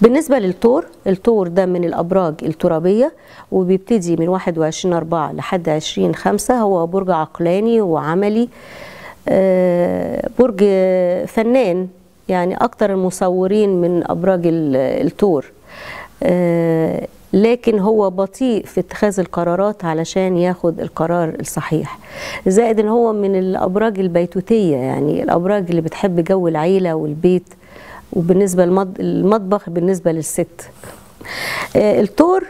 بالنسبة للتور التور ده من الأبراج الترابية وبيبتدي من 21 4 لحد 20 5 هو برج عقلاني وعملي. آه، برج فنان يعني أكتر المصورين من أبراج ال- التور. آه، لكن هو بطيء في اتخاذ القرارات علشان ياخد القرار الصحيح. زائد إن هو من الأبراج البيتوتية يعني الأبراج اللي بتحب جو العيلة والبيت. وبالنسبة للمطبخ بالنسبة للست. آه، التور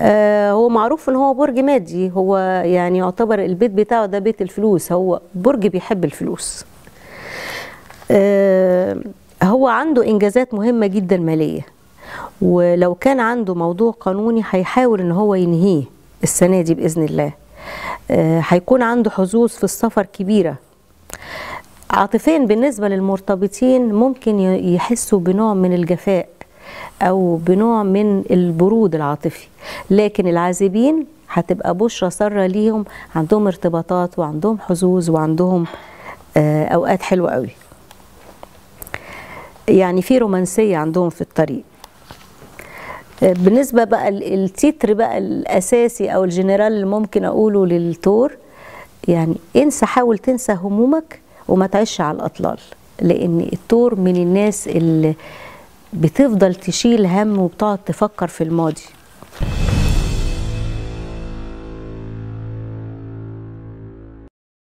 آه، هو معروف إن هو برج مادي. هو يعني يعتبر البيت بتاعه ده بيت الفلوس. هو برج بيحب الفلوس. آه، هو عنده إنجازات مهمة جدا مالية. ولو كان عنده موضوع قانوني هيحاول إن هو ينهيه السنة دي بإذن الله. هيكون عنده حظوظ في السفر كبيرة. عاطفيا بالنسبة للمرتبطين ممكن يحسوا بنوع من الجفاء أو بنوع من البرود العاطفي لكن العازبين هتبقى بشرى سارة ليهم عندهم ارتباطات وعندهم حظوظ وعندهم آه، أوقات حلوة قوي. يعني في رومانسية عندهم في الطريق. بالنسبة بقى ال- التتر بقى الأساسي أو الجنرال اللي ممكن أقوله للتور يعني انسى حاول تنسى همومك وما تعيش على الأطلال لأن التور من الناس اللي بتفضل تشيل هم وبتقعد تفكر في الماضي.